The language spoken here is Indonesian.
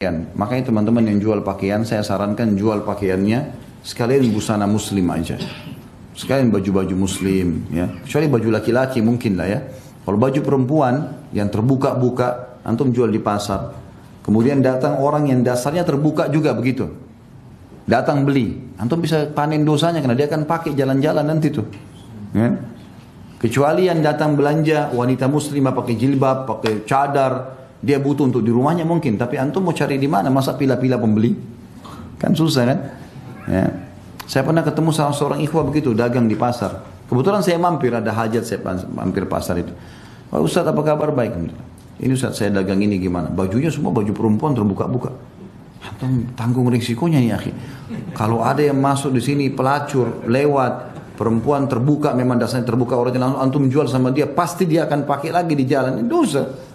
pakaian. Makanya teman-teman yang jual pakaian, saya sarankan jual pakaiannya sekalian busana muslim aja. Sekalian baju-baju muslim, ya. Kecuali baju laki-laki mungkin lah ya. Kalau baju perempuan yang terbuka-buka, antum jual di pasar. Kemudian datang orang yang dasarnya terbuka juga begitu. Datang beli, antum bisa panen dosanya karena dia akan pakai jalan-jalan nanti tuh. Ya. Kecuali yang datang belanja wanita muslimah pakai jilbab, pakai cadar, dia butuh untuk di rumahnya mungkin, tapi antum mau cari di mana? Masa pila-pila pembeli? Kan susah kan? Ya. Saya pernah ketemu salah seorang ikhwah begitu, dagang di pasar. Kebetulan saya mampir, ada hajat saya mampir pasar itu. Pak Ustaz apa kabar baik? Ini Ustaz saya dagang ini gimana? Bajunya semua baju perempuan terbuka-buka. Antum tanggung risikonya nih akhi. Kalau ada yang masuk di sini pelacur, lewat, perempuan terbuka memang dasarnya terbuka orang langsung antum jual sama dia pasti dia akan pakai lagi di jalan ini dosa